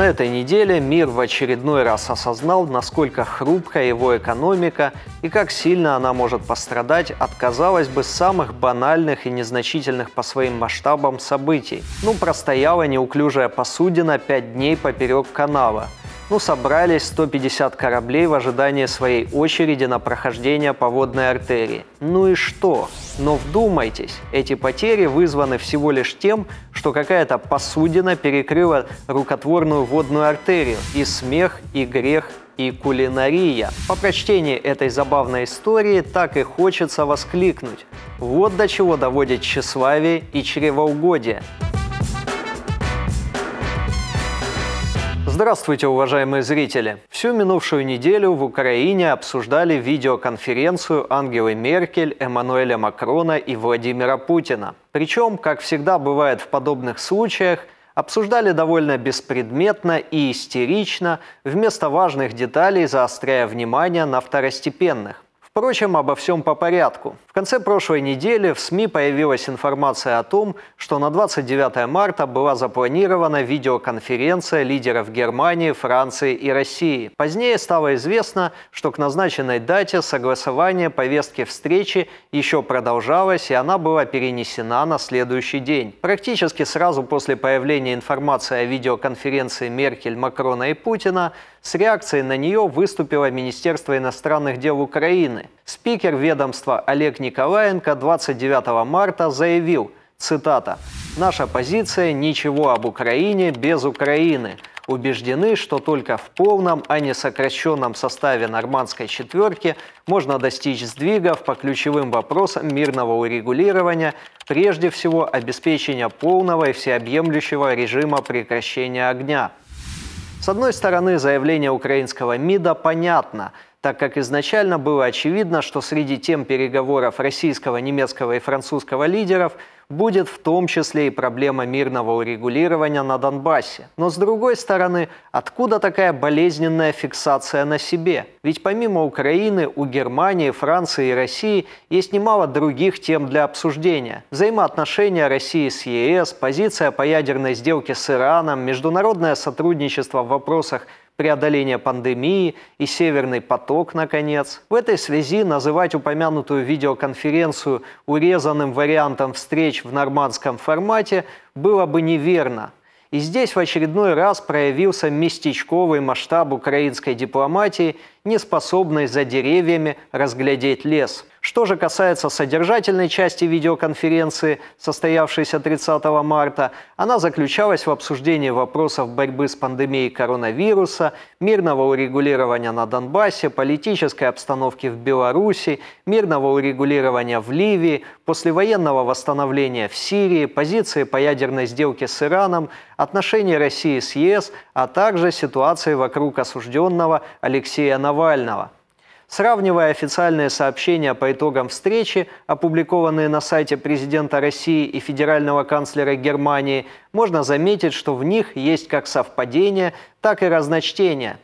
На этой неделе мир в очередной раз осознал, насколько хрупкая его экономика и как сильно она может пострадать от, казалось бы, самых банальных и незначительных по своим масштабам событий. Ну, простояла неуклюжая посудина пять дней поперек канала – ну, собрались 150 кораблей в ожидании своей очереди на прохождение по водной артерии. Ну и что? Но вдумайтесь, эти потери вызваны всего лишь тем, что какая-то посудина перекрыла рукотворную водную артерию. И смех, и грех, и кулинария. По прочтении этой забавной истории так и хочется воскликнуть. Вот до чего доводит тщеславие и чревоугодие. Здравствуйте, уважаемые зрители! Всю минувшую неделю в Украине обсуждали видеоконференцию Ангелы Меркель, Эммануэля Макрона и Владимира Путина. Причем, как всегда бывает в подобных случаях, обсуждали довольно беспредметно и истерично, вместо важных деталей заостряя внимание на второстепенных. Впрочем, обо всем по порядку. В конце прошлой недели в СМИ появилась информация о том, что на 29 марта была запланирована видеоконференция лидеров Германии, Франции и России. Позднее стало известно, что к назначенной дате согласование повестки встречи еще продолжалось, и она была перенесена на следующий день. Практически сразу после появления информации о видеоконференции Меркель, Макрона и Путина с реакцией на нее выступило Министерство иностранных дел Украины. Спикер ведомства Олег Николаенко 29 марта заявил, цитата, «Наша позиция – ничего об Украине без Украины. Убеждены, что только в полном, а не сокращенном составе нормандской четверки можно достичь сдвигов по ключевым вопросам мирного урегулирования, прежде всего обеспечения полного и всеобъемлющего режима прекращения огня». С одной стороны, заявление украинского МИДа понятно – так как изначально было очевидно, что среди тем переговоров российского, немецкого и французского лидеров будет в том числе и проблема мирного урегулирования на Донбассе. Но с другой стороны, откуда такая болезненная фиксация на себе? Ведь помимо Украины у Германии, Франции и России есть немало других тем для обсуждения. Взаимоотношения России с ЕС, позиция по ядерной сделке с Ираном, международное сотрудничество в вопросах преодоления пандемии и «Северный поток», наконец. В этой связи называть упомянутую видеоконференцию урезанным вариантом встреч в нормандском формате было бы неверно – и здесь в очередной раз проявился местечковый масштаб украинской дипломатии, не способной за деревьями разглядеть лес. Что же касается содержательной части видеоконференции, состоявшейся 30 марта, она заключалась в обсуждении вопросов борьбы с пандемией коронавируса, мирного урегулирования на Донбассе, политической обстановки в Беларуси, мирного урегулирования в Ливии, послевоенного восстановления в Сирии, позиции по ядерной сделке с Ираном, отношения России с ЕС, а также ситуации вокруг осужденного Алексея Навального – Сравнивая официальные сообщения по итогам встречи, опубликованные на сайте президента России и федерального канцлера Германии, можно заметить, что в них есть как совпадения, так и разночтения.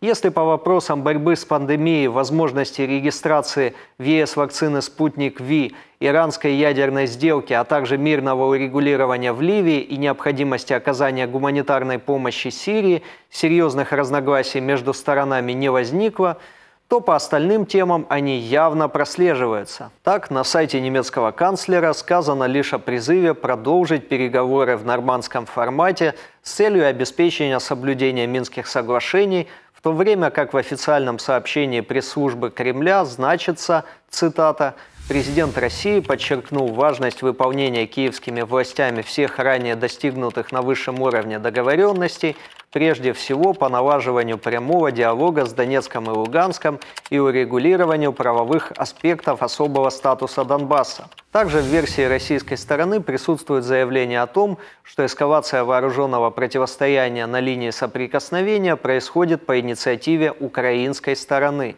Если по вопросам борьбы с пандемией, возможности регистрации в ЕС вакцины «Спутник Ви», иранской ядерной сделки, а также мирного урегулирования в Ливии и необходимости оказания гуманитарной помощи Сирии, серьезных разногласий между сторонами не возникло – то по остальным темам они явно прослеживаются. Так, на сайте немецкого канцлера сказано лишь о призыве продолжить переговоры в нормандском формате с целью обеспечения соблюдения Минских соглашений, в то время как в официальном сообщении пресс-службы Кремля значится, цитата, Президент России подчеркнул важность выполнения киевскими властями всех ранее достигнутых на высшем уровне договоренностей, прежде всего по налаживанию прямого диалога с Донецком и Луганском и урегулированию правовых аспектов особого статуса Донбасса. Также в версии российской стороны присутствует заявление о том, что эскалация вооруженного противостояния на линии соприкосновения происходит по инициативе украинской стороны.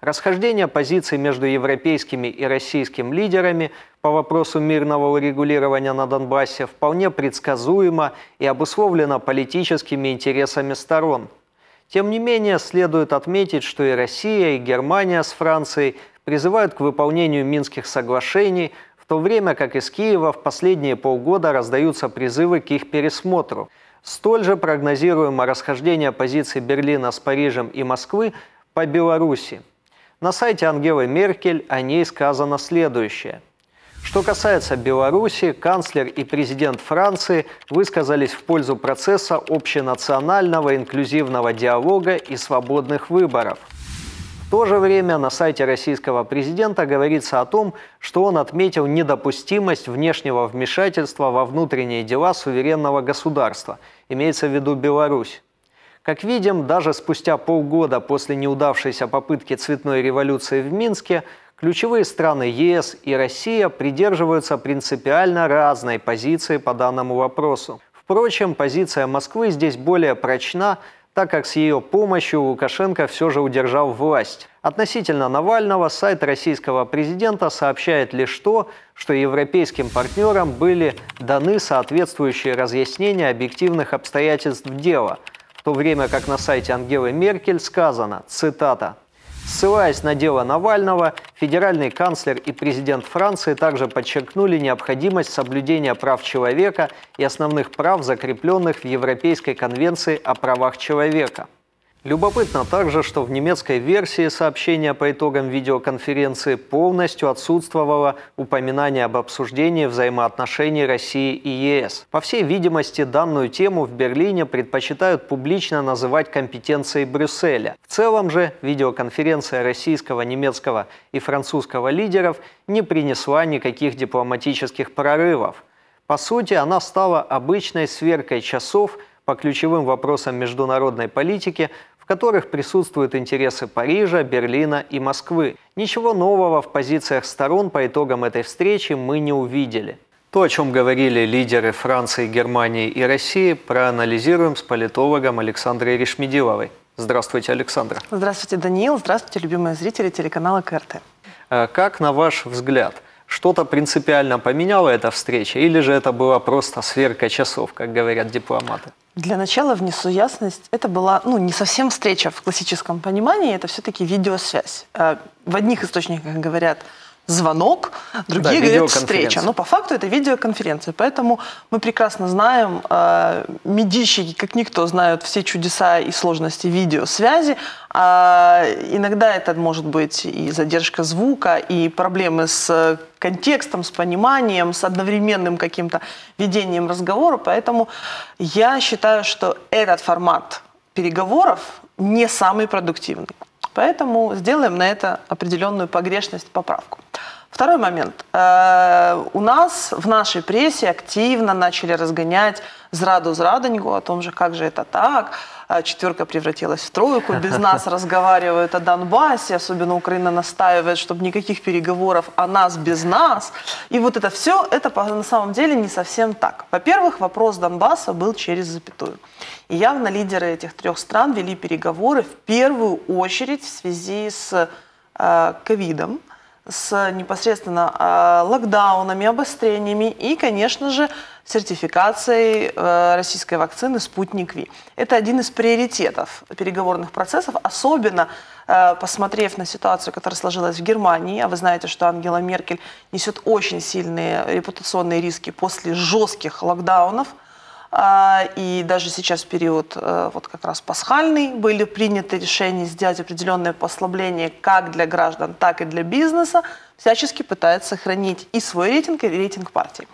Расхождение позиций между европейскими и российскими лидерами по вопросу мирного урегулирования на Донбассе вполне предсказуемо и обусловлено политическими интересами сторон. Тем не менее, следует отметить, что и Россия, и Германия с Францией призывают к выполнению Минских соглашений, в то время как из Киева в последние полгода раздаются призывы к их пересмотру – Столь же прогнозируемо расхождение позиций Берлина с Парижем и Москвы по Беларуси. На сайте Ангелы Меркель о ней сказано следующее. Что касается Беларуси, канцлер и президент Франции высказались в пользу процесса общенационального инклюзивного диалога и свободных выборов – в то же время на сайте российского президента говорится о том, что он отметил недопустимость внешнего вмешательства во внутренние дела суверенного государства, имеется в виду Беларусь. Как видим, даже спустя полгода после неудавшейся попытки цветной революции в Минске, ключевые страны ЕС и Россия придерживаются принципиально разной позиции по данному вопросу. Впрочем, позиция Москвы здесь более прочна, так как с ее помощью Лукашенко все же удержал власть. Относительно Навального сайт российского президента сообщает лишь то, что европейским партнерам были даны соответствующие разъяснения объективных обстоятельств дела, то время как на сайте Ангелы Меркель сказано, цитата, Ссылаясь на дело Навального, федеральный канцлер и президент Франции также подчеркнули необходимость соблюдения прав человека и основных прав, закрепленных в Европейской конвенции о правах человека – Любопытно также, что в немецкой версии сообщения по итогам видеоконференции полностью отсутствовало упоминание об обсуждении взаимоотношений России и ЕС. По всей видимости, данную тему в Берлине предпочитают публично называть компетенцией Брюсселя. В целом же видеоконференция российского, немецкого и французского лидеров не принесла никаких дипломатических прорывов. По сути, она стала обычной сверкой часов – по ключевым вопросам международной политики, в которых присутствуют интересы Парижа, Берлина и Москвы. Ничего нового в позициях сторон по итогам этой встречи мы не увидели. То, о чем говорили лидеры Франции, Германии и России, проанализируем с политологом Александрой Решмедиловой. Здравствуйте, Александра. Здравствуйте, Даниил. Здравствуйте, любимые зрители телеканала КРТ. А как, на ваш взгляд, что-то принципиально поменяла эта встреча или же это была просто сверка часов, как говорят дипломаты? Для начала внесу ясность. Это была ну, не совсем встреча в классическом понимании, это все-таки видеосвязь. Э, в одних источниках говорят звонок, другие да, говорят встреча. Но по факту это видеоконференция. Поэтому мы прекрасно знаем, э, медийщики, как никто, знают все чудеса и сложности видеосвязи. А иногда это может быть и задержка звука, и проблемы с контекстом, с пониманием, с одновременным каким-то ведением разговора. Поэтому я считаю, что этот формат переговоров не самый продуктивный. Поэтому сделаем на это определенную погрешность, поправку. Второй момент. Э, у нас в нашей прессе активно начали разгонять зраду зрадоньку о том же, как же это так, четверка превратилась в тройку, без нас разговаривают о Донбассе, особенно Украина настаивает, чтобы никаких переговоров о нас без нас. И вот это все, это на самом деле не совсем так. Во-первых, вопрос Донбасса был через запятую. И явно лидеры этих трех стран вели переговоры в первую очередь в связи с э, ковидом, с непосредственно э, локдаунами, обострениями и, конечно же, сертификацией э, российской вакцины «Спутник Ви». Это один из приоритетов переговорных процессов, особенно посмотрев на ситуацию, которая сложилась в Германии, а вы знаете, что Ангела Меркель несет очень сильные репутационные риски после жестких локдаунов – а, и даже сейчас в период э, вот как раз пасхальный были приняты решения сделать определенные послабления как для граждан, так и для бизнеса, всячески пытается сохранить и свой рейтинг, и рейтинг партии.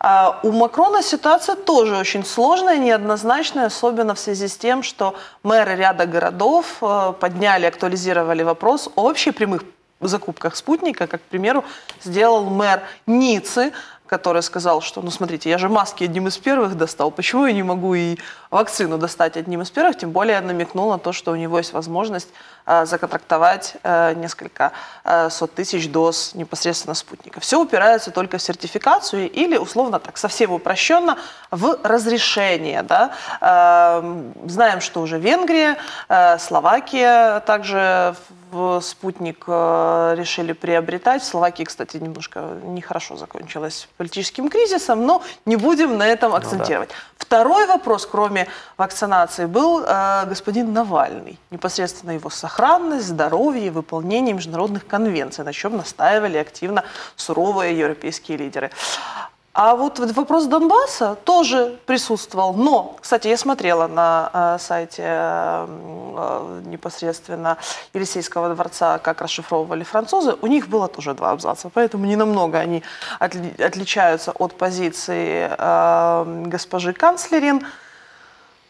А у Макрона ситуация тоже очень сложная, неоднозначная, особенно в связи с тем, что мэры ряда городов э, подняли, актуализировали вопрос о вообще прямых закупках спутника, как, к примеру, сделал мэр Ниццы, который сказал, что, ну смотрите, я же маски одним из первых достал, почему я не могу и вакцину достать одним из первых, тем более намекнул на то, что у него есть возможность законтрактовать э, несколько э, сот тысяч доз непосредственно спутника. Все упирается только в сертификацию или, условно так, совсем упрощенно, в разрешение. Да? Э, знаем, что уже Венгрия, э, Словакия также спутник э, решили приобретать. В Словакии, кстати, немножко нехорошо закончилось политическим кризисом, но не будем на этом акцентировать. Ну, да. Второй вопрос, кроме вакцинации, был э, господин Навальный. Непосредственно его сохранность, здоровье и выполнение международных конвенций, на чем настаивали активно суровые европейские лидеры. А вот вопрос Донбасса тоже присутствовал. Но, кстати, я смотрела на э, сайте э, непосредственно Елисейского дворца, как расшифровывали французы. У них было тоже два абзаца, поэтому не намного они отли отличаются от позиции э, госпожи канцлерин.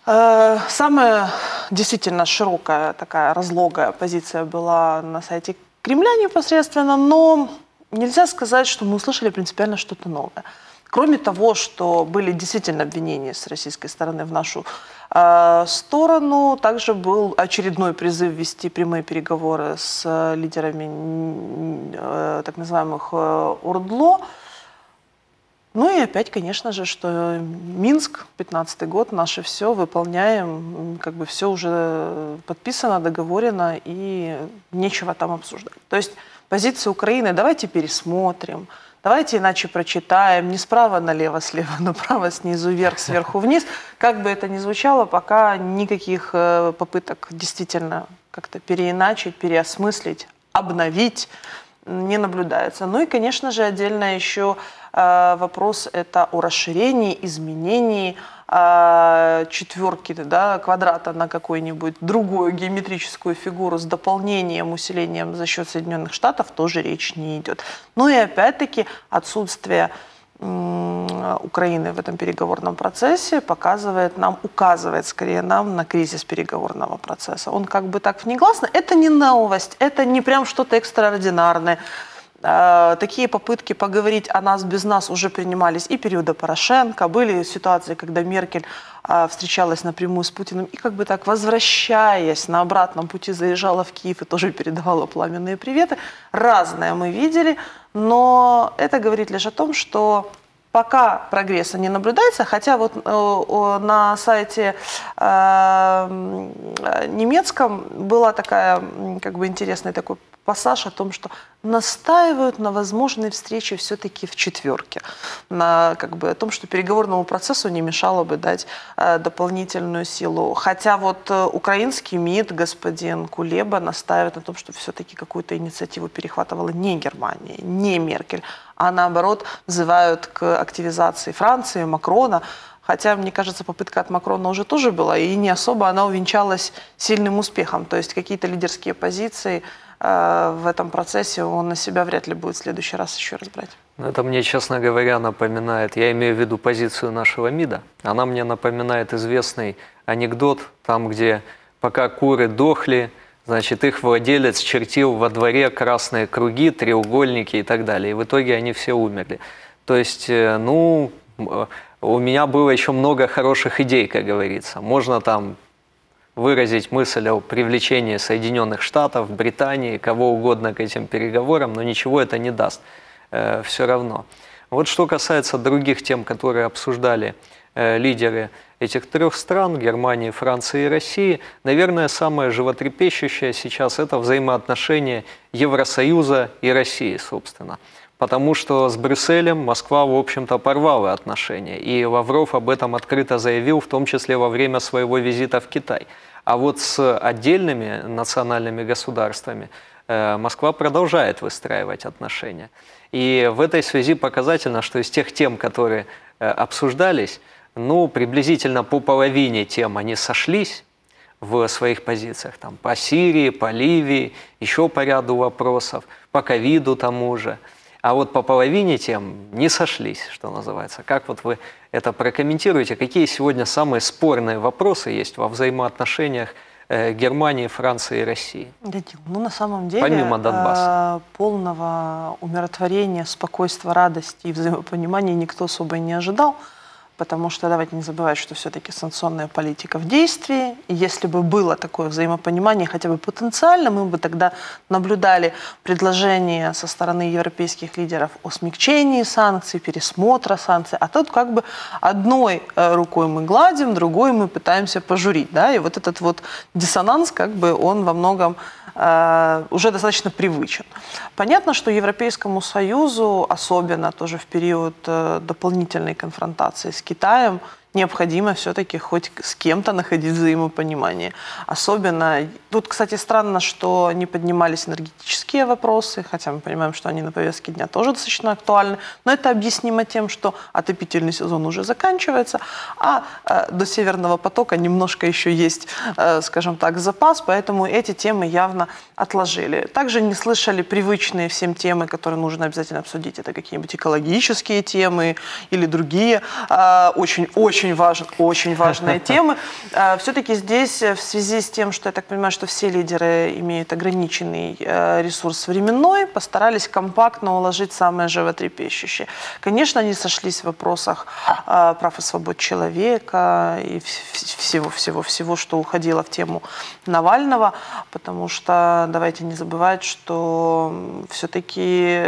Э, самая действительно широкая такая разлогая позиция была на сайте Кремля непосредственно, но нельзя сказать, что мы услышали принципиально что-то новое. Кроме того, что были действительно обвинения с российской стороны в нашу э, сторону, также был очередной призыв вести прямые переговоры с э, лидерами э, так называемых э, УРДЛО. Ну и опять, конечно же, что Минск, 15 год, наше все, выполняем, как бы все уже подписано, договорено, и нечего там обсуждать. То есть позиция Украины давайте пересмотрим, Давайте иначе прочитаем, не справа налево, слева направо, снизу вверх, сверху вниз. Как бы это ни звучало, пока никаких э, попыток действительно как-то переиначить, переосмыслить, обновить не наблюдается. Ну и, конечно же, отдельно еще э, вопрос это о расширении, изменении э, четверки да, квадрата на какую-нибудь другую геометрическую фигуру с дополнением, усилением за счет Соединенных Штатов тоже речь не идет. Ну и опять-таки отсутствие Украины в этом переговорном процессе показывает нам, указывает скорее нам на кризис переговорного процесса. Он как бы так негласно. Это не новость, это не прям что-то экстраординарное. А, такие попытки поговорить о нас без нас уже принимались и периода Порошенко. Были ситуации, когда Меркель а, встречалась напрямую с Путиным и как бы так возвращаясь на обратном пути заезжала в Киев и тоже передавала пламенные приветы. Разное мы видели, но это говорит лишь о том, что пока прогресса не наблюдается, хотя вот э, на сайте э, немецком была такая, как бы интересный такой пассаж о том, что настаивают на возможной встрече все-таки в четверке, на как бы о том, что переговорному процессу не мешало бы дать э, дополнительную силу. Хотя вот э, украинский МИД, господин Кулеба, настаивает на том, что все-таки какую-то инициативу перехватывала не Германия, не Меркель, а наоборот взывают к активизации Франции, Макрона, Хотя, мне кажется, попытка от Макрона уже тоже была, и не особо она увенчалась сильным успехом. То есть какие-то лидерские позиции Э, в этом процессе он на себя вряд ли будет в следующий раз еще раз брать. Это мне, честно говоря, напоминает, я имею в виду позицию нашего МИДа, она мне напоминает известный анекдот, там, где пока куры дохли, значит, их владелец чертил во дворе красные круги, треугольники и так далее, и в итоге они все умерли. То есть, э, ну, э, у меня было еще много хороших идей, как говорится. Можно там выразить мысль о привлечении Соединенных Штатов, Британии, кого угодно к этим переговорам, но ничего это не даст э, все равно. Вот что касается других тем, которые обсуждали э, лидеры этих трех стран, Германии, Франции и России, наверное, самое животрепещущее сейчас это взаимоотношения Евросоюза и России, собственно потому что с Брюсселем Москва, в общем-то, порвала отношения. И Лавров об этом открыто заявил, в том числе во время своего визита в Китай. А вот с отдельными национальными государствами э, Москва продолжает выстраивать отношения. И в этой связи показательно, что из тех тем, которые э, обсуждались, ну, приблизительно по половине тем они сошлись в своих позициях. Там, по Сирии, по Ливии, еще по ряду вопросов, по ковиду тому же – а вот по половине тем не сошлись, что называется. Как вот вы это прокомментируете? Какие сегодня самые спорные вопросы есть во взаимоотношениях э, Германии, Франции и России? Ну, на самом деле, Помимо Донбасса. Э, полного умиротворения, спокойствия, радости и взаимопонимания никто особо и не ожидал потому что давайте не забывать, что все-таки санкционная политика в действии. И если бы было такое взаимопонимание хотя бы потенциально, мы бы тогда наблюдали предложения со стороны европейских лидеров о смягчении санкций, пересмотра санкций. А тут как бы одной э, рукой мы гладим, другой мы пытаемся пожурить. Да? И вот этот вот диссонанс, как бы он во многом Э, уже достаточно привычен. Понятно, что Европейскому Союзу, особенно тоже в период э, дополнительной конфронтации с Китаем, необходимо все-таки хоть с кем-то находить взаимопонимание. Особенно, тут, кстати, странно, что не поднимались энергетические вопросы, хотя мы понимаем, что они на повестке дня тоже достаточно актуальны, но это объяснимо тем, что отопительный сезон уже заканчивается, а э, до Северного потока немножко еще есть, э, скажем так, запас, поэтому эти темы явно отложили. Также не слышали привычные всем темы, которые нужно обязательно обсудить. Это какие-нибудь экологические темы или другие очень-очень очень, важен, очень важные темы. А, Все-таки здесь э, в связи с тем, что я так понимаю, что все лидеры имеют ограниченный э, ресурс временной, постарались компактно уложить самое животрепещущее. Конечно, они сошлись в вопросах а, прав и свобод человека и всего-всего-всего, что уходило в тему Навального, потому что давайте не забывать, что все-таки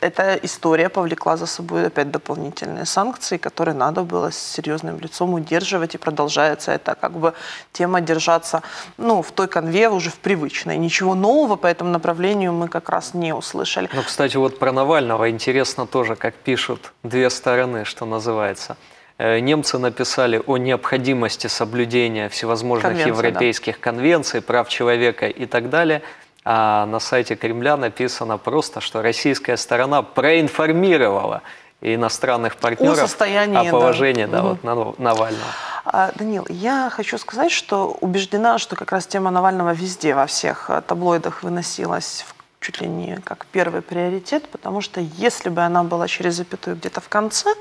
эта история повлекла за собой опять дополнительные санкции, которые надо было с серьезным первым лицом удерживать, и продолжается это как бы тема держаться ну, в той конве уже в привычной. Ничего нового по этому направлению мы как раз не услышали. Ну, кстати, вот про Навального интересно тоже, как пишут две стороны, что называется. Э, немцы написали о необходимости соблюдения всевозможных Конвенция, европейских да. конвенций, прав человека и так далее. А на сайте Кремля написано просто, что российская сторона проинформировала и иностранных партнеров о, состоянии, о положении да. Да, угу. вот, Навального. А, Данил, я хочу сказать, что убеждена, что как раз тема Навального везде, во всех э, таблоидах выносилась чуть ли не как первый приоритет, потому что если бы она была через запятую где-то в конце,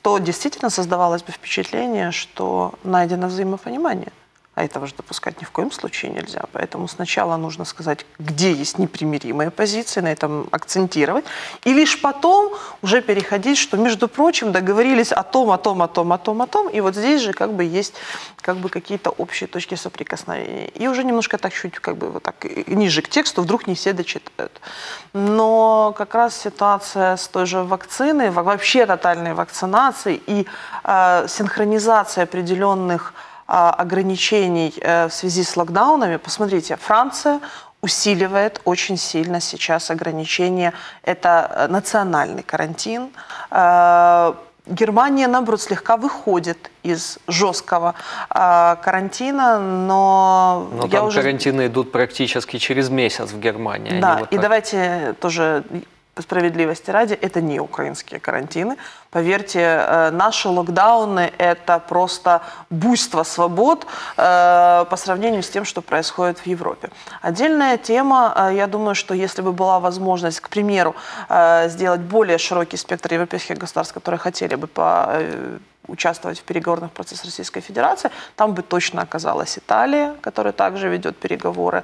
то действительно создавалось бы впечатление, что найдено взаимопонимание. А этого же допускать ни в коем случае нельзя. Поэтому сначала нужно сказать, где есть непримиримые позиции, на этом акцентировать. И лишь потом уже переходить, что, между прочим, договорились о том, о том, о том, о том, о том. И вот здесь же как бы есть как бы какие-то общие точки соприкосновения. И уже немножко так чуть как бы вот так ниже к тексту, вдруг не все дочитают. Но как раз ситуация с той же вакциной, вообще тотальной вакцинацией и э, синхронизацией определенных ограничений э, в связи с локдаунами, посмотрите, Франция усиливает очень сильно сейчас ограничения. Это э, национальный карантин. Э, Германия, наоборот, слегка выходит из жесткого э, карантина, но... Но я там уже... карантины идут практически через месяц в Германии. Да, вот и так... давайте тоже справедливости ради, это не украинские карантины. Поверьте, э, наши локдауны – это просто буйство свобод э, по сравнению с тем, что происходит в Европе. Отдельная тема, э, я думаю, что если бы была возможность, к примеру, сделать более широкий спектр европейских государств, которые хотели бы по участвовать в переговорных процессах Российской Федерации, там бы точно оказалась Италия, которая также ведет переговоры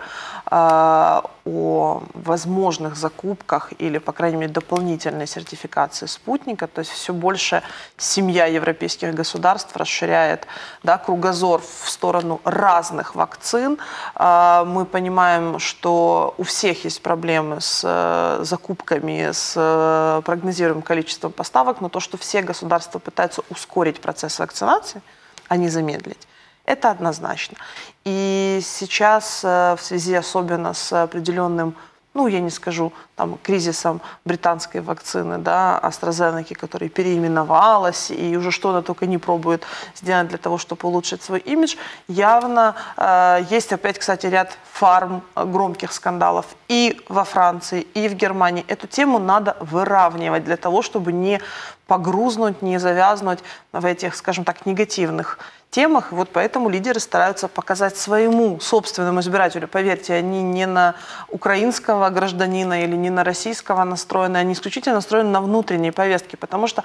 э, о возможных закупках или, по крайней мере, дополнительной сертификации спутника. То есть все больше семья европейских государств расширяет да, кругозор в сторону разных вакцин. Э, мы понимаем, что у всех есть проблемы с э, закупками, с э, прогнозируемым количеством поставок, но то, что все государства пытаются ускорить ускорить процесс вакцинации, а не замедлить. Это однозначно. И сейчас э, в связи особенно с определенным ну, я не скажу, там, кризисом британской вакцины, да, AstraZeneca, которая переименовалась, и уже что она только не пробует сделать для того, чтобы улучшить свой имидж, явно э, есть опять, кстати, ряд фарм громких скандалов и во Франции, и в Германии. Эту тему надо выравнивать для того, чтобы не погрузнуть, не завязнуть в этих, скажем так, негативных темах. Вот поэтому лидеры стараются показать своему собственному избирателю. Поверьте, они не на украинского гражданина или не на российского настроены, они исключительно настроены на внутренние повестки, потому что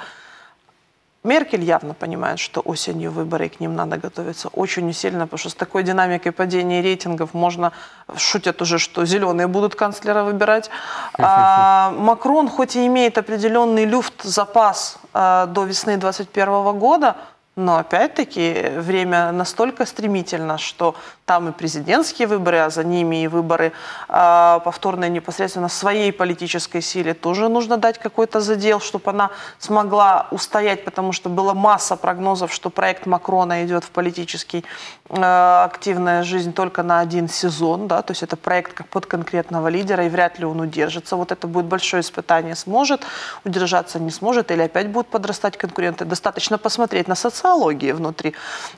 Меркель явно понимает, что осенью выборы, и к ним надо готовиться очень усиленно, потому что с такой динамикой падения рейтингов можно, шутят уже, что зеленые будут канцлера выбирать. А, Макрон, хоть и имеет определенный люфт, запас а, до весны 2021 года, но опять-таки время настолько стремительно, что там и президентские выборы, а за ними и выборы э, повторные непосредственно своей политической силе тоже нужно дать какой-то задел, чтобы она смогла устоять, потому что была масса прогнозов, что проект Макрона идет в политический э, активная жизнь только на один сезон, да, то есть это проект как под конкретного лидера, и вряд ли он удержится. Вот это будет большое испытание, сможет удержаться, не сможет, или опять будут подрастать конкуренты. Достаточно посмотреть на социальные социологии внутри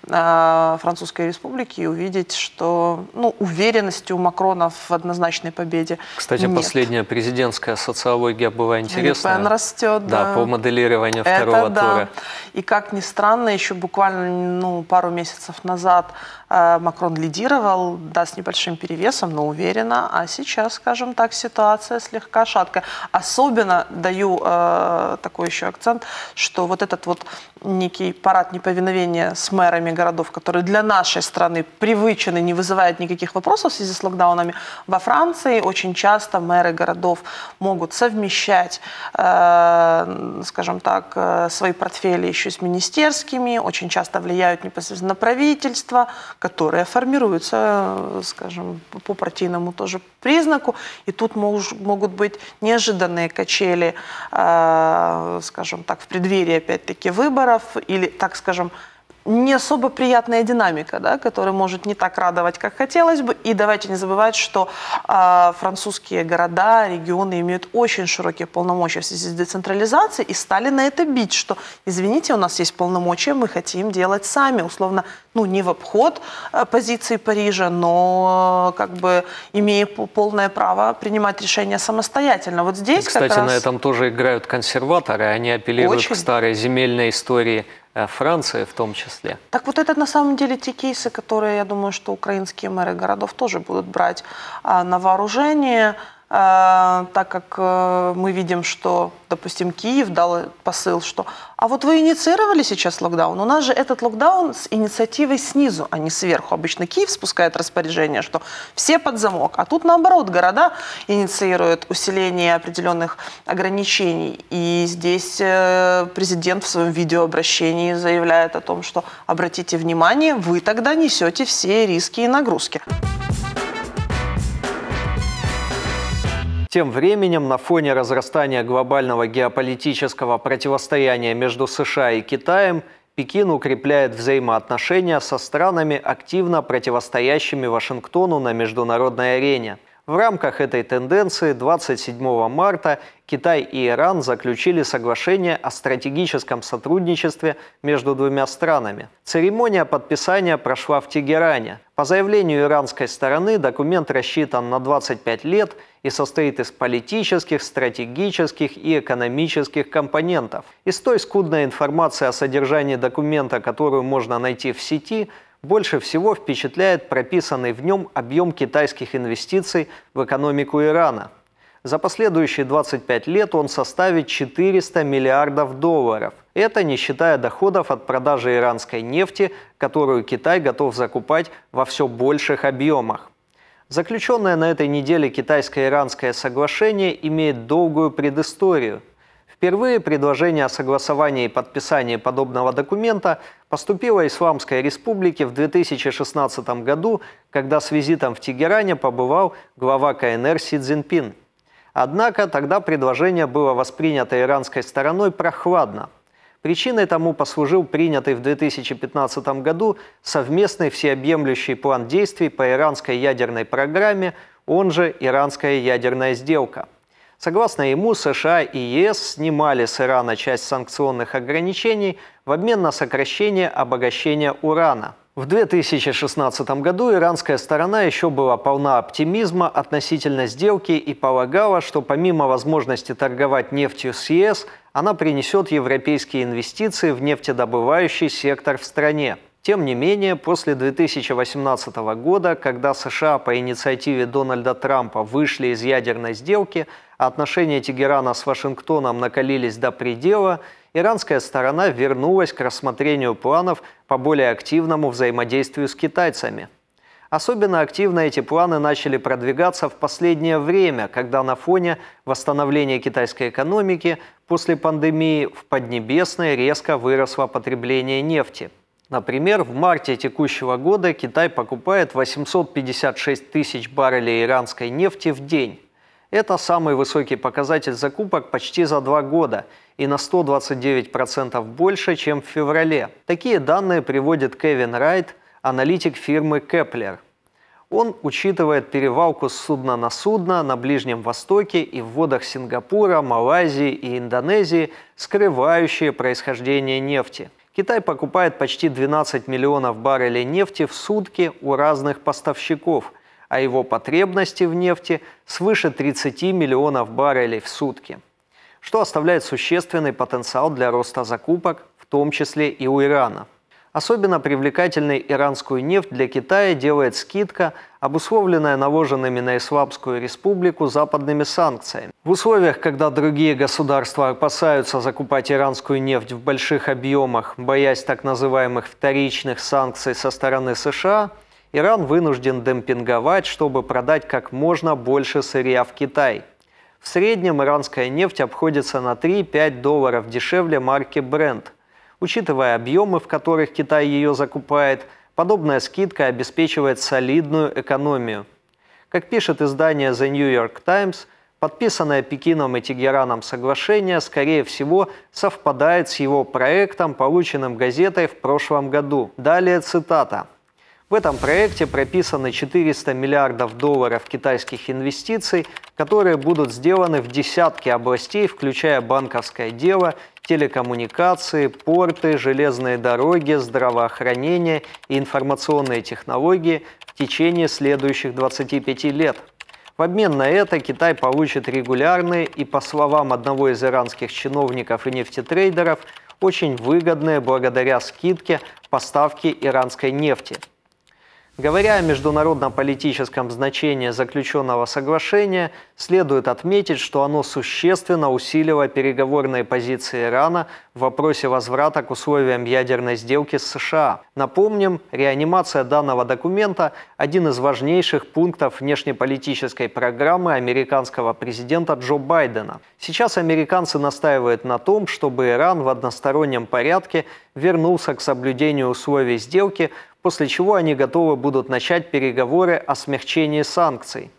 э, Французской Республики и увидеть, что ну, уверенности у Макрона в однозначной победе Кстати, нет. последняя президентская социология была интересная. Пен растет, да. Да, по моделированию второго Это, тура. Да. И как ни странно, еще буквально ну, пару месяцев назад Макрон лидировал, да, с небольшим перевесом, но уверенно. А сейчас, скажем так, ситуация слегка шаткая. Особенно даю э, такой еще акцент, что вот этот вот некий парад неповиновения с мэрами городов, который для нашей страны привычен и не вызывает никаких вопросов в связи с локдаунами, во Франции очень часто мэры городов могут совмещать, э, скажем так, э, свои портфели еще с министерскими, очень часто влияют непосредственно на правительство, которые формируются, скажем, по партийному тоже признаку. И тут мож, могут быть неожиданные качели, э, скажем так, в преддверии, опять-таки, выборов или, так скажем, не особо приятная динамика, да, которая может не так радовать, как хотелось бы. И давайте не забывать, что э, французские города, регионы имеют очень широкие полномочия в связи с децентрализацией и стали на это бить, что, извините, у нас есть полномочия, мы хотим делать сами, условно, ну, не в обход э, позиции Парижа, но э, как бы имея полное право принимать решения самостоятельно. Вот здесь Кстати, раз... на этом тоже играют консерваторы, они апеллируют очень... к старой земельной истории Франции в том числе. Так вот это на самом деле те кейсы, которые, я думаю, что украинские мэры городов тоже будут брать а, на вооружение. Э, так как э, мы видим, что, допустим, Киев дал посыл, что «а вот вы инициировали сейчас локдаун, у нас же этот локдаун с инициативой снизу, а не сверху». Обычно Киев спускает распоряжение, что все под замок, а тут наоборот, города инициируют усиление определенных ограничений. И здесь э, президент в своем видеообращении заявляет о том, что «обратите внимание, вы тогда несете все риски и нагрузки». Тем временем, на фоне разрастания глобального геополитического противостояния между США и Китаем, Пекин укрепляет взаимоотношения со странами, активно противостоящими Вашингтону на международной арене. В рамках этой тенденции 27 марта Китай и Иран заключили соглашение о стратегическом сотрудничестве между двумя странами. Церемония подписания прошла в Тегеране. По заявлению иранской стороны документ рассчитан на 25 лет и состоит из политических, стратегических и экономических компонентов. Из той скудной информации о содержании документа, которую можно найти в сети, больше всего впечатляет прописанный в нем объем китайских инвестиций в экономику Ирана. За последующие 25 лет он составит 400 миллиардов долларов. Это не считая доходов от продажи иранской нефти, которую Китай готов закупать во все больших объемах. Заключенное на этой неделе китайско-иранское соглашение имеет долгую предысторию – Впервые предложение о согласовании и подписании подобного документа поступило Исламской Республике в 2016 году, когда с визитом в Тегеране побывал глава КНР Си Цзиньпин. Однако тогда предложение было воспринято иранской стороной прохладно. Причиной тому послужил принятый в 2015 году совместный всеобъемлющий план действий по иранской ядерной программе, он же «Иранская ядерная сделка». Согласно ему, США и ЕС снимали с Ирана часть санкционных ограничений в обмен на сокращение обогащения урана. В 2016 году иранская сторона еще была полна оптимизма относительно сделки и полагала, что помимо возможности торговать нефтью с ЕС, она принесет европейские инвестиции в нефтедобывающий сектор в стране. Тем не менее, после 2018 года, когда США по инициативе Дональда Трампа вышли из ядерной сделки, отношения Тегерана с Вашингтоном накалились до предела, иранская сторона вернулась к рассмотрению планов по более активному взаимодействию с китайцами. Особенно активно эти планы начали продвигаться в последнее время, когда на фоне восстановления китайской экономики после пандемии в Поднебесной резко выросло потребление нефти – Например, в марте текущего года Китай покупает 856 тысяч баррелей иранской нефти в день. Это самый высокий показатель закупок почти за два года и на 129% больше, чем в феврале. Такие данные приводит Кевин Райт, аналитик фирмы Kepler. Он учитывает перевалку с судна на судно на Ближнем Востоке и в водах Сингапура, Малайзии и Индонезии, скрывающие происхождение нефти – Китай покупает почти 12 миллионов баррелей нефти в сутки у разных поставщиков, а его потребности в нефти свыше 30 миллионов баррелей в сутки, что оставляет существенный потенциал для роста закупок, в том числе и у Ирана – Особенно привлекательной иранскую нефть для Китая делает скидка, обусловленная наложенными на Исламскую республику западными санкциями. В условиях, когда другие государства опасаются закупать иранскую нефть в больших объемах, боясь так называемых вторичных санкций со стороны США, Иран вынужден демпинговать, чтобы продать как можно больше сырья в Китай. В среднем иранская нефть обходится на 3-5 долларов дешевле марки Brent, Учитывая объемы, в которых Китай ее закупает, подобная скидка обеспечивает солидную экономию. Как пишет издание The New York Times, подписанное Пекином и Тегераном соглашение, скорее всего, совпадает с его проектом, полученным газетой в прошлом году. Далее цитата. В этом проекте прописаны 400 миллиардов долларов китайских инвестиций, которые будут сделаны в десятки областей, включая банковское дело телекоммуникации, порты, железные дороги, здравоохранение и информационные технологии в течение следующих 25 лет. В обмен на это Китай получит регулярные и, по словам одного из иранских чиновников и нефтетрейдеров, очень выгодные благодаря скидке поставки иранской нефти – Говоря о международно-политическом значении заключенного соглашения, следует отметить, что оно существенно усилило переговорные позиции Ирана в вопросе возврата к условиям ядерной сделки с США. Напомним, реанимация данного документа – один из важнейших пунктов внешнеполитической программы американского президента Джо Байдена. Сейчас американцы настаивают на том, чтобы Иран в одностороннем порядке вернулся к соблюдению условий сделки, после чего они готовы будут начать переговоры о смягчении санкций.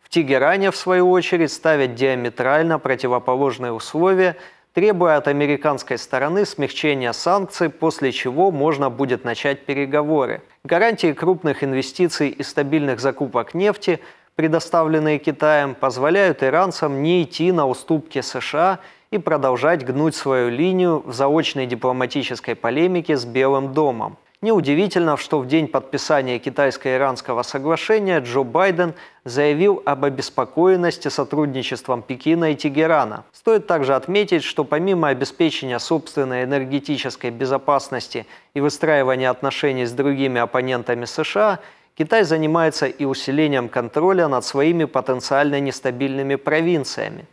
В Тегеране, в свою очередь, ставят диаметрально противоположные условия, требуя от американской стороны смягчения санкций, после чего можно будет начать переговоры. Гарантии крупных инвестиций и стабильных закупок нефти, предоставленные Китаем, позволяют иранцам не идти на уступки США и продолжать гнуть свою линию в заочной дипломатической полемике с Белым домом. Неудивительно, что в день подписания китайско-иранского соглашения Джо Байден заявил об обеспокоенности сотрудничеством Пекина и Тегерана. Стоит также отметить, что помимо обеспечения собственной энергетической безопасности и выстраивания отношений с другими оппонентами США, Китай занимается и усилением контроля над своими потенциально нестабильными провинциями.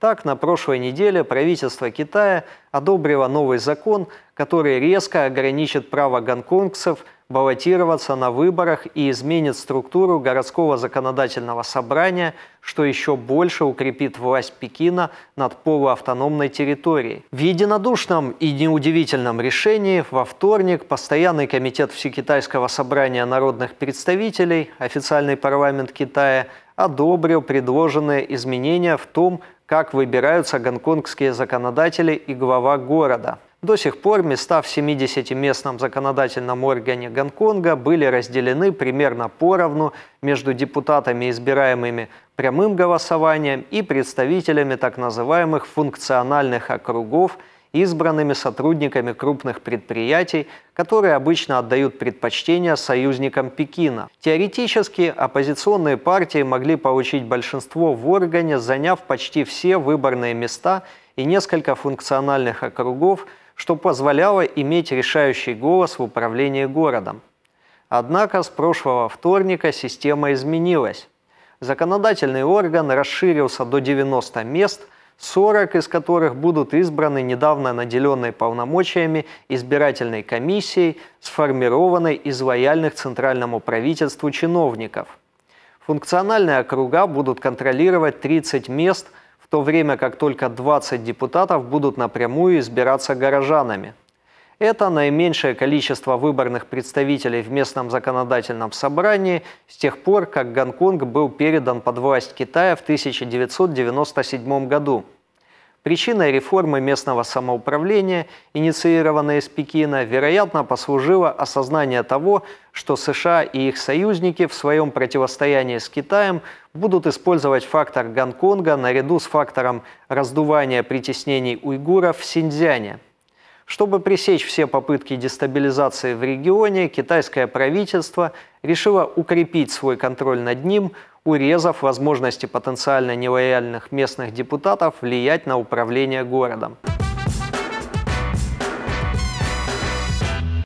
Так, на прошлой неделе правительство Китая одобрило новый закон, который резко ограничит право гонконгцев баллотироваться на выборах и изменит структуру городского законодательного собрания, что еще больше укрепит власть Пекина над полуавтономной территорией. В единодушном и неудивительном решении во вторник Постоянный комитет Всекитайского собрания народных представителей, официальный парламент Китая, одобрил предложенные изменения в том, как выбираются гонконгские законодатели и глава города. До сих пор места в 70-местном законодательном органе Гонконга были разделены примерно поровну между депутатами, избираемыми прямым голосованием, и представителями так называемых функциональных округов – избранными сотрудниками крупных предприятий, которые обычно отдают предпочтение союзникам Пекина. Теоретически оппозиционные партии могли получить большинство в органе, заняв почти все выборные места и несколько функциональных округов, что позволяло иметь решающий голос в управлении городом. Однако с прошлого вторника система изменилась. Законодательный орган расширился до 90 мест – 40 из которых будут избраны недавно наделенной полномочиями избирательной комиссией, сформированной из лояльных центральному правительству чиновников. Функциональные округа будут контролировать 30 мест, в то время как только 20 депутатов будут напрямую избираться горожанами. Это наименьшее количество выборных представителей в местном законодательном собрании с тех пор, как Гонконг был передан под власть Китая в 1997 году. Причиной реформы местного самоуправления, инициированной из Пекина, вероятно, послужило осознание того, что США и их союзники в своем противостоянии с Китаем будут использовать фактор Гонконга наряду с фактором раздувания притеснений уйгуров в Синьцзяне – Чтобы пресечь все попытки дестабилизации в регионе, китайское правительство решило укрепить свой контроль над ним, урезав возможности потенциально нелояльных местных депутатов влиять на управление городом.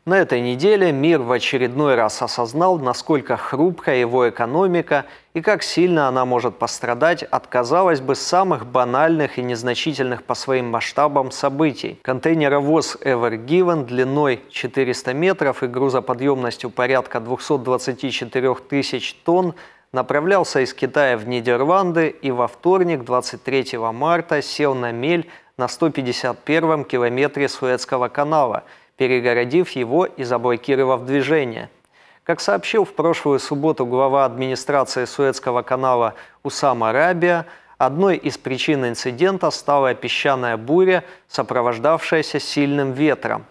На этой неделе мир в очередной раз осознал, насколько хрупкая его экономика и как сильно она может пострадать от, казалось бы, самых банальных и незначительных по своим масштабам событий. Контейнеровоз Ever Given длиной 400 метров и грузоподъемностью порядка 224 тысяч тонн направлялся из Китая в Нидерланды и во вторник, 23 марта, сел на мель на 151 километре Суэцкого канала – перегородив его и заблокировав движение. Как сообщил в прошлую субботу глава администрации Суэцкого канала Усам Арабия, одной из причин инцидента стала песчаная буря, сопровождавшаяся сильным ветром.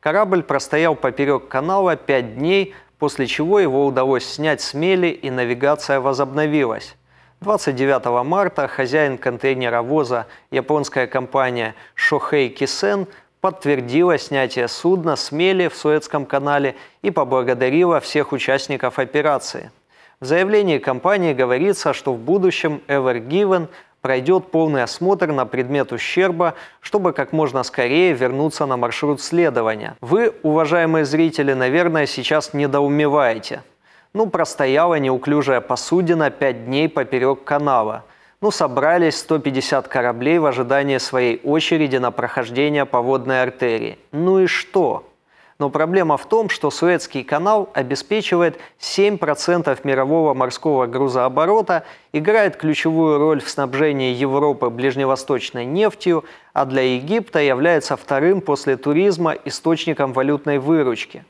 Корабль простоял поперек канала пять дней, после чего его удалось снять с мели и навигация возобновилась. 29 марта хозяин контейнеровоза, японская компания Шохей Кисен, подтвердила снятие судна с мели в Суэцком канале и поблагодарила всех участников операции. В заявлении компании говорится, что в будущем Ever Given пройдет полный осмотр на предмет ущерба, чтобы как можно скорее вернуться на маршрут следования. Вы, уважаемые зрители, наверное, сейчас недоумеваете. Ну, простояла неуклюжая посудина пять дней поперек канала – ну, собрались 150 кораблей в ожидании своей очереди на прохождение по водной артерии. Ну и что? Но проблема в том, что Суэцкий канал обеспечивает 7% мирового морского грузооборота, играет ключевую роль в снабжении Европы ближневосточной нефтью, а для Египта является вторым после туризма источником валютной выручки.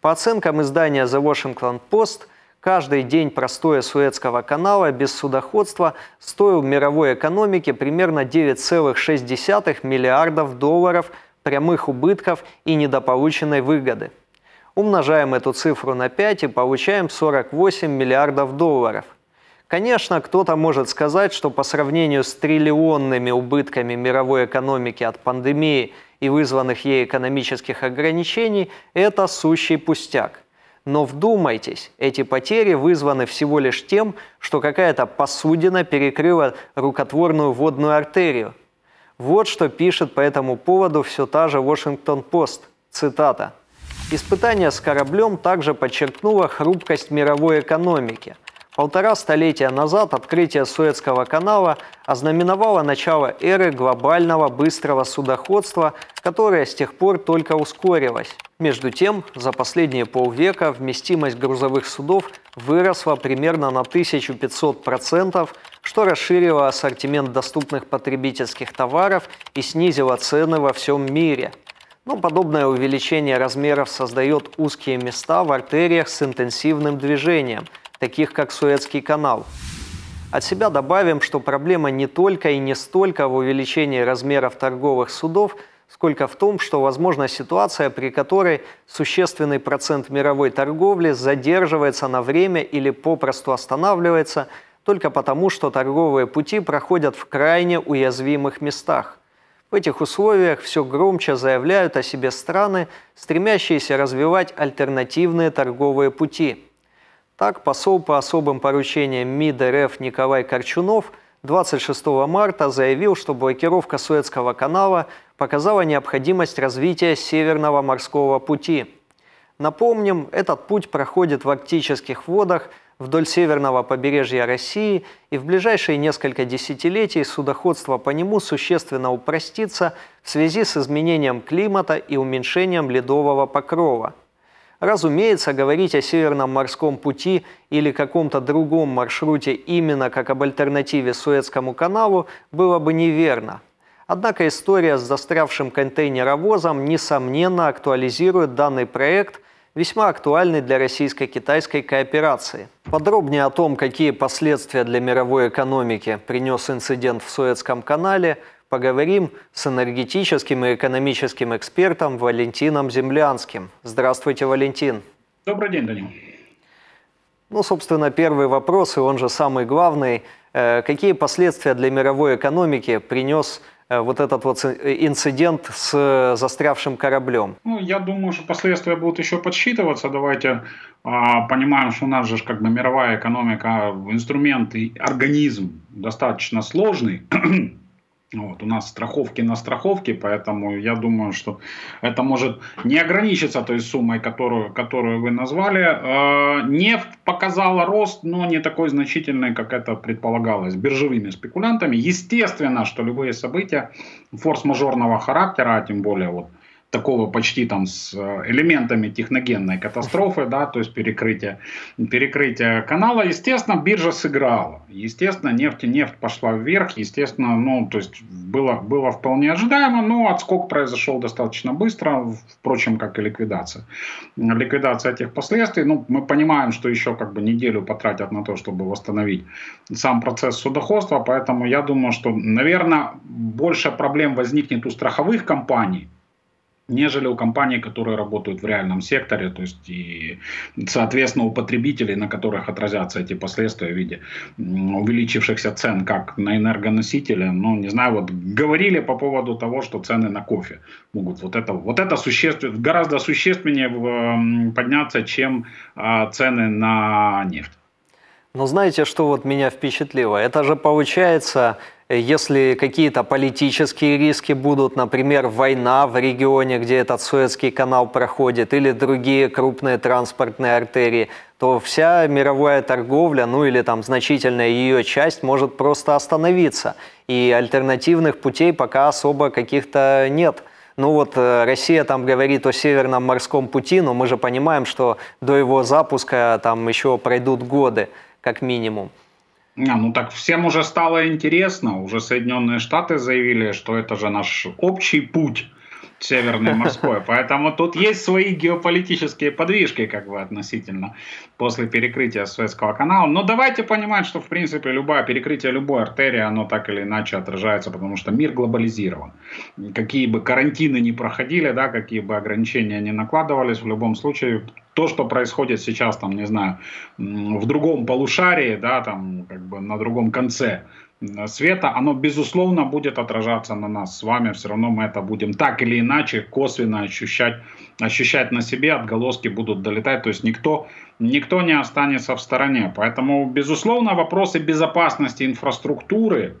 По оценкам издания The Washington Post – Каждый день простоя Суэцкого канала без судоходства стоил мировой экономике примерно 9,6 миллиардов долларов прямых убытков и недополученной выгоды. Умножаем эту цифру на 5 и получаем 48 миллиардов долларов. Конечно, кто-то может сказать, что по сравнению с триллионными убытками мировой экономики от пандемии и вызванных ей экономических ограничений, это сущий пустяк – но вдумайтесь, эти потери вызваны всего лишь тем, что какая-то посудина перекрыла рукотворную водную артерию. Вот что пишет по этому поводу все та же Washington-Post. Цитата. Испытание с кораблем также подчеркнуло хрупкость мировой экономики – Полтора столетия назад открытие Суэцкого канала ознаменовало начало эры глобального быстрого судоходства, которое с тех пор только ускорилось. Между тем, за последние полвека вместимость грузовых судов выросла примерно на 1500%, что расширило ассортимент доступных потребительских товаров и снизило цены во всем мире. Но подобное увеличение размеров создает узкие места в артериях с интенсивным движением – таких как Суэцкий канал. От себя добавим, что проблема не только и не столько в увеличении размеров торговых судов, сколько в том, что возможна ситуация, при которой существенный процент мировой торговли задерживается на время или попросту останавливается только потому, что торговые пути проходят в крайне уязвимых местах. В этих условиях все громче заявляют о себе страны, стремящиеся развивать альтернативные торговые пути – так, посол по особым поручениям МИД РФ Николай Корчунов 26 марта заявил, что блокировка Суэцкого канала показала необходимость развития Северного морского пути. Напомним, этот путь проходит в арктических водах вдоль северного побережья России, и в ближайшие несколько десятилетий судоходство по нему существенно упростится в связи с изменением климата и уменьшением ледового покрова – Разумеется, говорить о Северном морском пути или каком-то другом маршруте именно как об альтернативе Суэцкому каналу было бы неверно. Однако история с застрявшим контейнеровозом несомненно актуализирует данный проект, весьма актуальный для российско-китайской кооперации. Подробнее о том, какие последствия для мировой экономики принес инцидент в Суэцком канале – Поговорим с энергетическим и экономическим экспертом Валентином Землянским. Здравствуйте, Валентин. Добрый день, Данил. Ну, собственно, первый вопрос, и он же самый главный. Э, какие последствия для мировой экономики принес вот этот вот инцидент с застрявшим кораблем? Ну, я думаю, что последствия будут еще подсчитываться. Давайте а, понимаем, что у нас же как бы мировая экономика, инструмент и организм достаточно сложный. Вот, у нас страховки на страховке, поэтому я думаю, что это может не ограничиться той суммой, которую, которую вы назвали. Э, нефть показала рост, но не такой значительный, как это предполагалось, биржевыми спекулянтами. Естественно, что любые события форс-мажорного характера, а тем более вот такого почти там с э, элементами техногенной катастрофы, да, то есть перекрытия, перекрытия канала, естественно, биржа сыграла. Естественно, нефть, нефть пошла вверх, естественно, ну, то есть было, было вполне ожидаемо, но отскок произошел достаточно быстро, впрочем, как и ликвидация. Ликвидация этих последствий, ну, мы понимаем, что еще как бы неделю потратят на то, чтобы восстановить сам процесс судоходства, поэтому я думаю, что, наверное, больше проблем возникнет у страховых компаний, нежели у компаний, которые работают в реальном секторе, то есть и, соответственно, у потребителей, на которых отразятся эти последствия в виде увеличившихся цен как на энергоносители. Ну, не знаю, вот говорили по поводу того, что цены на кофе могут вот это, вот это существенно, гораздо существеннее подняться, чем а, цены на нефть. Но знаете, что вот меня впечатлило? Это же получается если какие-то политические риски будут, например, война в регионе, где этот Суэцкий канал проходит, или другие крупные транспортные артерии, то вся мировая торговля, ну или там значительная ее часть может просто остановиться. И альтернативных путей пока особо каких-то нет. Ну вот э, Россия там говорит о Северном морском пути, но мы же понимаем, что до его запуска там еще пройдут годы, как минимум. А, ну так всем уже стало интересно. Уже Соединенные Штаты заявили, что это же наш общий путь Северный морской. Поэтому тут есть свои геополитические подвижки, как бы относительно после перекрытия Суэцкого канала. Но давайте понимать, что в принципе любое перекрытие любой артерии, оно так или иначе отражается, потому что мир глобализирован. Какие бы карантины ни проходили, да, какие бы ограничения ни накладывались, в любом случае то, что происходит сейчас, там, не знаю, в другом полушарии, да, там, как бы на другом конце света, оно, безусловно, будет отражаться на нас с вами. Все равно мы это будем так или иначе косвенно ощущать, ощущать на себе, отголоски будут долетать. То есть никто, никто не останется в стороне. Поэтому, безусловно, вопросы безопасности инфраструктуры,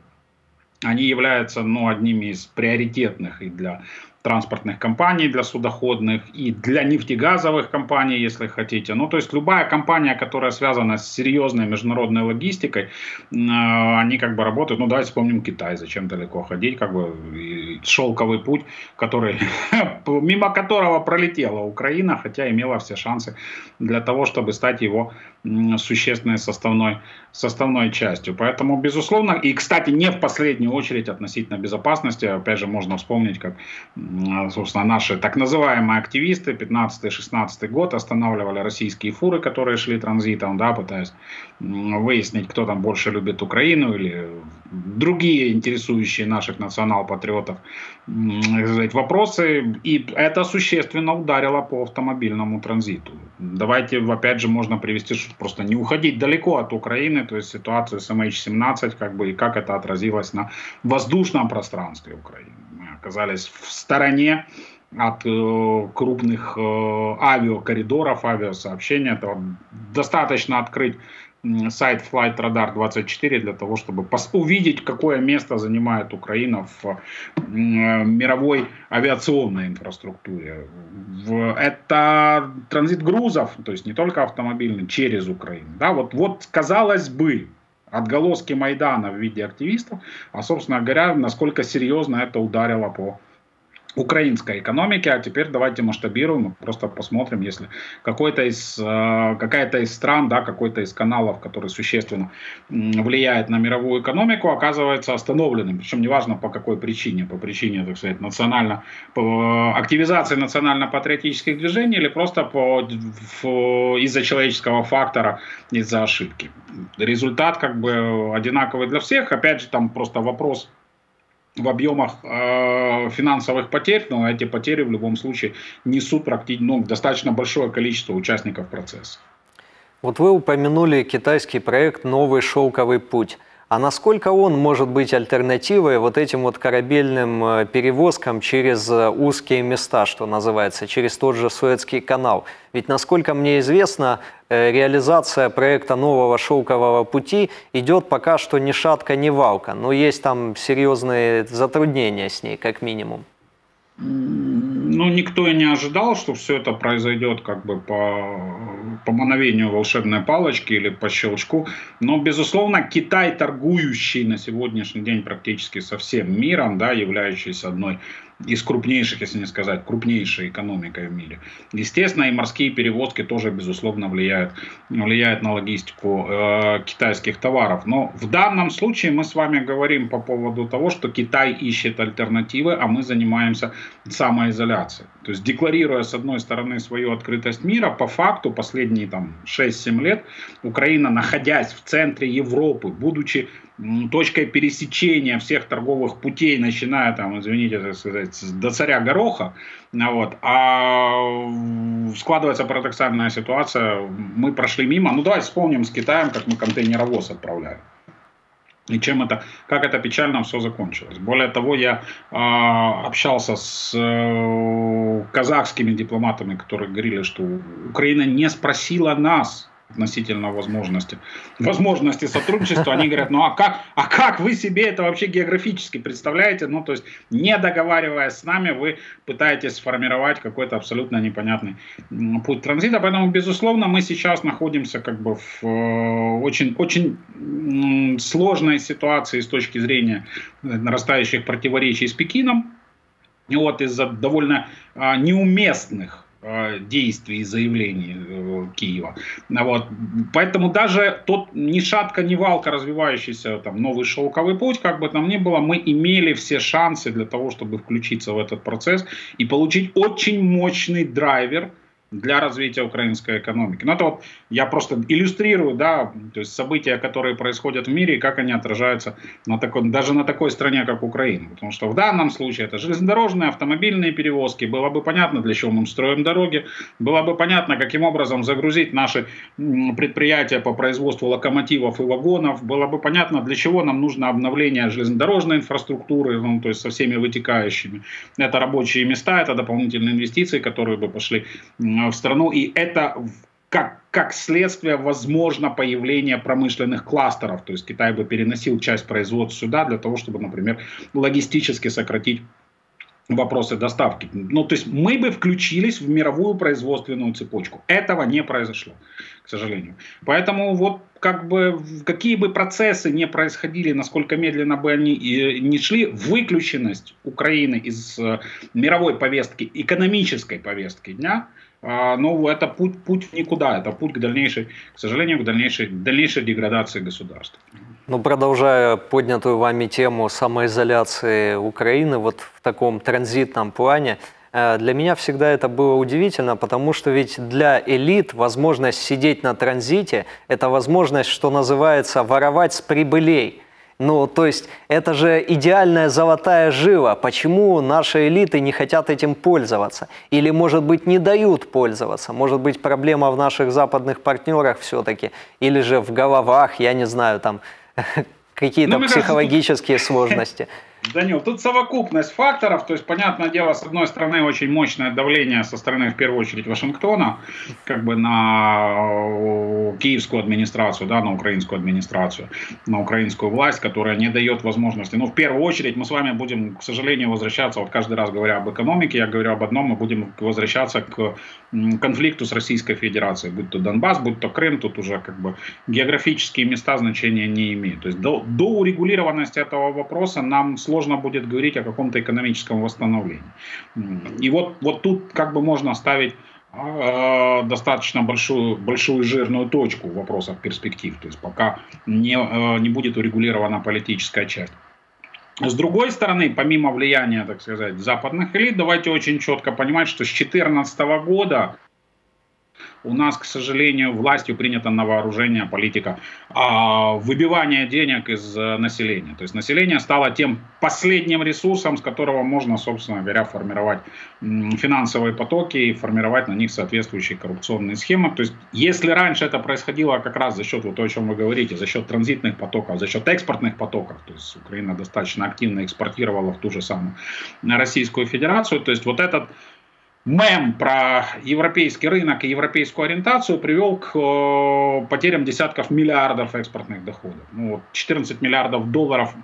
они являются ну, одними из приоритетных и для транспортных компаний, для судоходных и для нефтегазовых компаний, если хотите. Ну, то есть любая компания, которая связана с серьезной международной логистикой, э, они как бы работают. Ну, давайте вспомним Китай, зачем далеко ходить, как бы шелковый путь, который, мимо которого пролетела Украина, хотя имела все шансы для того, чтобы стать его существенной составной, составной частью. Поэтому, безусловно, и, кстати, не в последнюю очередь относительно безопасности, опять же, можно вспомнить, как, собственно, наши так называемые активисты 15-16 год останавливали российские фуры, которые шли транзитом, да, пытаясь выяснить, кто там больше любит Украину или другие интересующие наших национал-патриотов вопросы. И это существенно ударило по автомобильному транзиту. Давайте, опять же, можно привести, чтобы просто не уходить далеко от Украины, то есть ситуацию с MH17, как бы, и как это отразилось на воздушном пространстве Украины. Мы оказались в стороне от э, крупных э, авиакоридоров, авиасообщения. Это достаточно открыть сайт Flight Radar 24 для того, чтобы увидеть, какое место занимает Украина в мировой авиационной инфраструктуре. Это транзит грузов, то есть не только автомобильный, через Украину. Да, вот, вот казалось бы, отголоски Майдана в виде активистов, а, собственно говоря, насколько серьезно это ударило по украинской экономики, а теперь давайте масштабируем, просто посмотрим, если какой-то из, э, какая-то из стран, да, какой-то из каналов, который существенно влияет на мировую экономику, оказывается остановленным, причем неважно по какой причине, по причине, так сказать, национально, по активизации национально-патриотических движений или просто по, из-за человеческого фактора, из-за ошибки. Результат как бы одинаковый для всех, опять же там просто вопрос в объемах э, финансовых потерь, но эти потери в любом случае несут практически ну, достаточно большое количество участников процесса. Вот вы упомянули китайский проект «Новый шелковый путь». А насколько он может быть альтернативой вот этим вот корабельным э, перевозкам через э, узкие места, что называется, через тот же Суэцкий канал? Ведь, насколько мне известно, э, реализация проекта нового шелкового пути идет пока что ни шатка, ни валка, но есть там серьезные затруднения с ней, как минимум. Ну, никто и не ожидал, что все это произойдет как бы по, по мановению волшебной палочки или по щелчку. Но, безусловно, Китай, торгующий на сегодняшний день практически со всем миром, да, являющийся одной из крупнейших, если не сказать, крупнейшей экономикой в мире. Естественно, и морские перевозки тоже, безусловно, влияют, влияют на логистику э, китайских товаров. Но в данном случае мы с вами говорим по поводу того, что Китай ищет альтернативы, а мы занимаемся самоизоляцией. То есть декларируя с одной стороны свою открытость мира, по факту последние там 6-7 лет Украина, находясь в центре Европы, будучи точкой пересечения всех торговых путей, начиная там, извините, так сказать, до царя Гороха, вот, а складывается парадоксальная ситуация, мы прошли мимо, ну давайте вспомним с Китаем, как мы контейнеровоз отправляем. И чем это, как это печально все закончилось. Более того, я э, общался с э, казахскими дипломатами, которые говорили, что Украина не спросила нас, относительно возможности, возможности сотрудничества, они говорят, ну а как, а как вы себе это вообще географически представляете? Ну, то есть, не договариваясь с нами, вы пытаетесь сформировать какой-то абсолютно непонятный путь транзита. Поэтому, безусловно, мы сейчас находимся как бы в э, очень, очень сложной ситуации с точки зрения нарастающих противоречий с Пекином. Вот из-за довольно а, неуместных действий и заявлений э, Киева. Вот. Поэтому даже тот ни шатка, ни валка развивающийся там, новый шелковый путь, как бы там ни было, мы имели все шансы для того, чтобы включиться в этот процесс и получить очень мощный драйвер – для развития украинской экономики. Ну, это вот я просто иллюстрирую, да, то есть события, которые происходят в мире, и как они отражаются на такой, даже на такой стране, как Украина. Потому что в данном случае это железнодорожные, автомобильные перевозки. Было бы понятно, для чего мы строим дороги. Было бы понятно, каким образом загрузить наши предприятия по производству локомотивов и вагонов. Было бы понятно, для чего нам нужно обновление железнодорожной инфраструктуры, ну, то есть со всеми вытекающими. Это рабочие места, это дополнительные инвестиции, которые бы пошли в страну, и это как, как следствие возможно появление промышленных кластеров. То есть Китай бы переносил часть производства сюда для того, чтобы, например, логистически сократить вопросы доставки. Ну, то есть мы бы включились в мировую производственную цепочку. Этого не произошло, к сожалению. Поэтому вот как бы какие бы процессы не происходили, насколько медленно бы они не шли, выключенность Украины из э, мировой повестки, экономической повестки дня – ну, это путь, путь никуда, это путь к дальнейшей, к сожалению, к дальнейшей, дальнейшей деградации государства. Ну, продолжая поднятую вами тему самоизоляции Украины вот в таком транзитном плане, э, для меня всегда это было удивительно, потому что ведь для элит возможность сидеть на транзите – это возможность, что называется, воровать с прибылей – ну, то есть это же идеальная золотая жила. Почему наши элиты не хотят этим пользоваться? Или, может быть, не дают пользоваться? Может быть, проблема в наших западных партнерах все-таки? Или же в головах, я не знаю, там какие-то ну, психологические кажется, сложности? Данил, тут совокупность факторов, то есть, понятное дело, с одной стороны, очень мощное давление со стороны, в первую очередь, Вашингтона, как бы на э, киевскую администрацию, да, на украинскую администрацию, на украинскую власть, которая не дает возможности. Ну, в первую очередь, мы с вами будем, к сожалению, возвращаться, вот каждый раз говоря об экономике, я говорю об одном, мы будем возвращаться к конфликту с Российской Федерацией, будь то Донбасс, будь то Крым, тут уже как бы географические места значения не имеют. То есть до, до урегулированности этого вопроса нам сложно будет говорить о каком-то экономическом восстановлении. И вот, вот тут как бы можно ставить э, достаточно большую, большую жирную точку в вопросах перспектив, то есть пока не, э, не будет урегулирована политическая часть. С другой стороны, помимо влияния, так сказать, западных элит, давайте очень четко понимать, что с 2014 года у нас, к сожалению, властью принята на вооружение политика а, выбивания денег из э, населения. То есть население стало тем последним ресурсом, с которого можно, собственно говоря, формировать финансовые потоки и формировать на них соответствующие коррупционные схемы. То есть если раньше это происходило как раз за счет вот того, о чем вы говорите, за счет транзитных потоков, за счет экспортных потоков, то есть Украина достаточно активно экспортировала в ту же самую Российскую Федерацию, то есть вот этот мем про европейский рынок и европейскую ориентацию привел к э, потерям десятков миллиардов экспортных доходов. Ну, 14 миллиардов долларов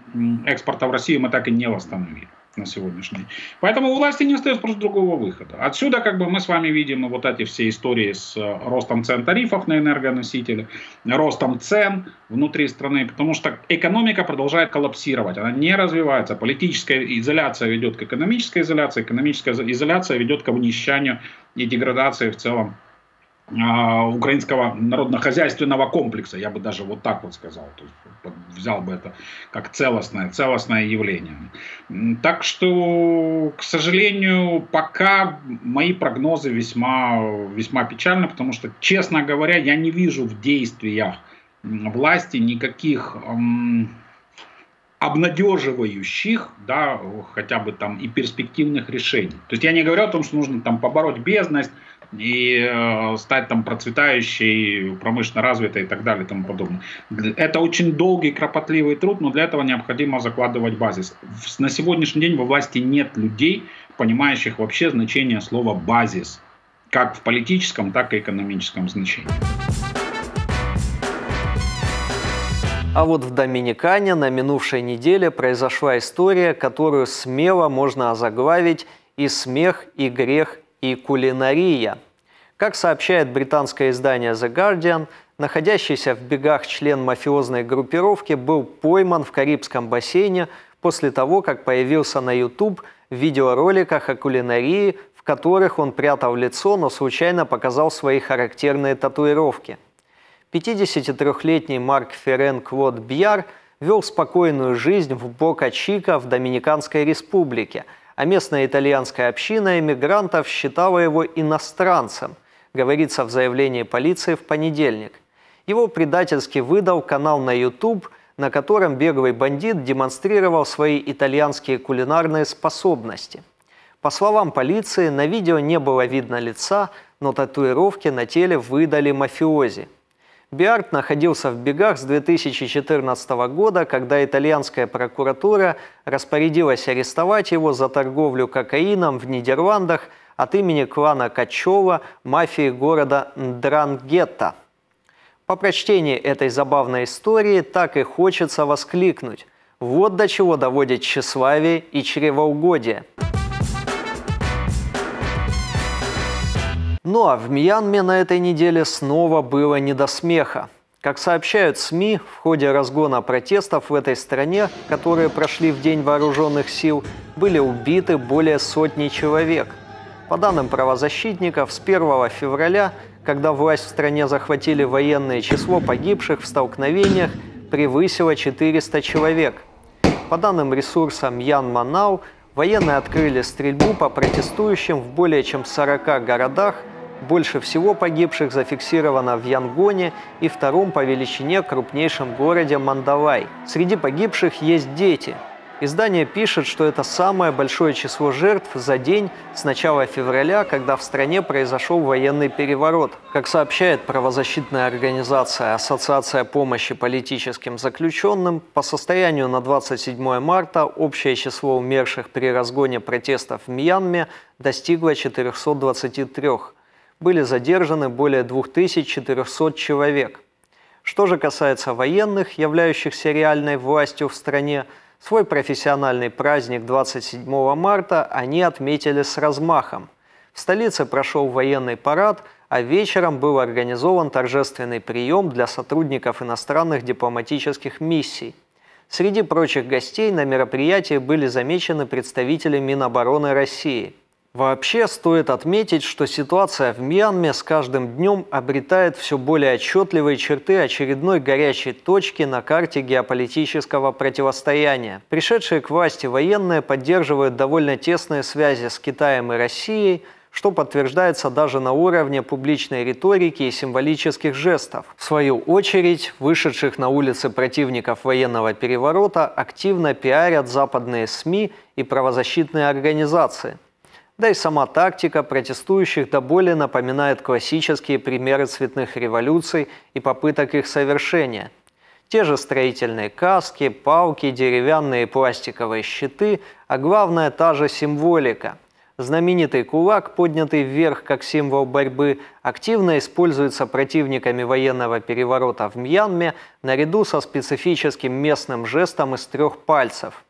экспорта в Россию мы так и не восстановили на сегодняшний. Поэтому у власти не остается просто другого выхода. Отсюда как бы мы с вами видим вот эти все истории с э, ростом цен тарифов на энергоносители, ростом цен внутри страны, потому что экономика продолжает коллапсировать, она не развивается. Политическая изоляция ведет к экономической изоляции, экономическая изоляция ведет к обнищанию и деградации в целом украинского народно-хозяйственного комплекса, я бы даже вот так вот сказал, то есть взял бы это как целостное, целостное явление. Так что, к сожалению, пока мои прогнозы весьма, весьма печальны, потому что, честно говоря, я не вижу в действиях власти никаких эм, обнадеживающих, да, хотя бы там и перспективных решений. То есть я не говорю о том, что нужно там побороть бездность, и э, стать там процветающей, промышленно развитой и так далее и тому подобное. Это очень долгий, кропотливый труд, но для этого необходимо закладывать базис. На сегодняшний день во власти нет людей, понимающих вообще значение слова «базис», как в политическом, так и экономическом значении. А вот в Доминикане на минувшей неделе произошла история, которую смело можно озаглавить «И смех, и грех, и кулинария. Как сообщает британское издание The Guardian, находящийся в бегах член мафиозной группировки был пойман в Карибском бассейне после того, как появился на YouTube в видеороликах о кулинарии, в которых он прятал лицо, но случайно показал свои характерные татуировки. 53-летний Марк Ферен Клод Бьяр вел спокойную жизнь в Бока-Чика в Доминиканской республике – а местная итальянская община эмигрантов считала его иностранцем, говорится в заявлении полиции в понедельник. Его предательски выдал канал на YouTube, на котором беглый бандит демонстрировал свои итальянские кулинарные способности. По словам полиции, на видео не было видно лица, но татуировки на теле выдали мафиози – Биарт находился в бегах с 2014 года, когда итальянская прокуратура распорядилась арестовать его за торговлю кокаином в Нидерландах от имени клана Качева, мафии города Дрангетта. По прочтении этой забавной истории так и хочется воскликнуть. Вот до чего доводит тщеславие и чревоугодие – Ну а в Мьянме на этой неделе снова было не до смеха. Как сообщают СМИ, в ходе разгона протестов в этой стране, которые прошли в День вооруженных сил, были убиты более сотни человек. По данным правозащитников, с 1 февраля, когда власть в стране захватили военные, число погибших в столкновениях превысило 400 человек. По данным ресурса Мьян Манау, военные открыли стрельбу по протестующим в более чем 40 городах – больше всего погибших зафиксировано в Янгоне и втором по величине крупнейшем городе Мандавай. Среди погибших есть дети. Издание пишет, что это самое большое число жертв за день с начала февраля, когда в стране произошел военный переворот. Как сообщает правозащитная организация Ассоциация помощи политическим заключенным, по состоянию на 27 марта общее число умерших при разгоне протестов в Мьянме достигло 423 были задержаны более 2400 человек. Что же касается военных, являющихся реальной властью в стране, свой профессиональный праздник 27 марта они отметили с размахом. В столице прошел военный парад, а вечером был организован торжественный прием для сотрудников иностранных дипломатических миссий. Среди прочих гостей на мероприятии были замечены представители Минобороны России – Вообще стоит отметить, что ситуация в Мьянме с каждым днем обретает все более отчетливые черты очередной горячей точки на карте геополитического противостояния. Пришедшие к власти военные поддерживают довольно тесные связи с Китаем и Россией, что подтверждается даже на уровне публичной риторики и символических жестов. В свою очередь, вышедших на улицы противников военного переворота активно пиарят западные СМИ и правозащитные организации. Да и сама тактика протестующих до боли напоминает классические примеры цветных революций и попыток их совершения. Те же строительные каски, палки, деревянные пластиковые щиты, а главное та же символика – Знаменитый кулак, поднятый вверх как символ борьбы, активно используется противниками военного переворота в Мьянме наряду со специфическим местным жестом из трех пальцев.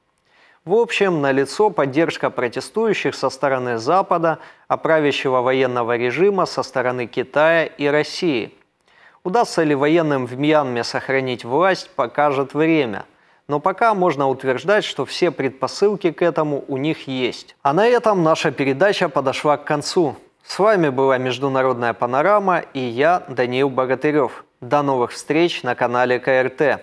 В общем, налицо поддержка протестующих со стороны Запада, а военного режима со стороны Китая и России. Удастся ли военным в Мьянме сохранить власть, покажет время – но пока можно утверждать, что все предпосылки к этому у них есть. А на этом наша передача подошла к концу. С вами была Международная панорама и я, Даниил Богатырев. До новых встреч на канале КРТ.